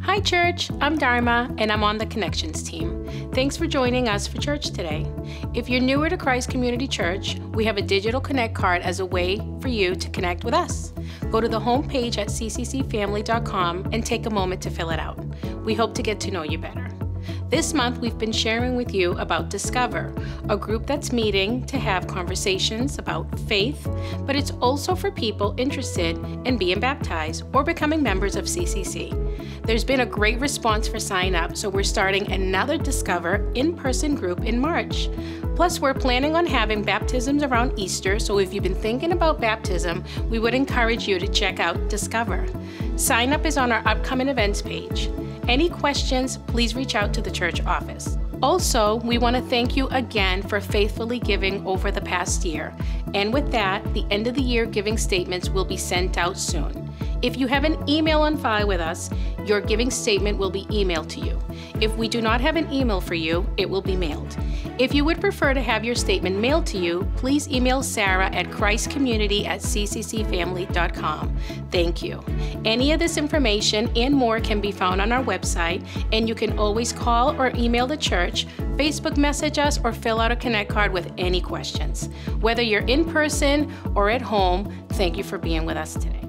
Hi, church. I'm Dharma, and I'm on the Connections team. Thanks for joining us for church today. If you're newer to Christ Community Church, we have a digital Connect card as a way for you to connect with us. Go to the homepage at cccfamily.com and take a moment to fill it out. We hope to get to know you better. This month, we've been sharing with you about Discover, a group that's meeting to have conversations about faith, but it's also for people interested in being baptized or becoming members of CCC. There's been a great response for sign up, so we're starting another Discover in person group in March. Plus, we're planning on having baptisms around Easter, so if you've been thinking about baptism, we would encourage you to check out Discover. Sign up is on our upcoming events page. Any questions, please reach out to the church office. Also, we want to thank you again for faithfully giving over the past year. And with that, the end of the year giving statements will be sent out soon. If you have an email on file with us, your giving statement will be emailed to you. If we do not have an email for you, it will be mailed. If you would prefer to have your statement mailed to you, please email Sarah at christcommunity at cccfamily.com. Thank you. Any of this information and more can be found on our website, and you can always call or email the church, Facebook message us, or fill out a Connect card with any questions. Whether you're in person or at home, thank you for being with us today.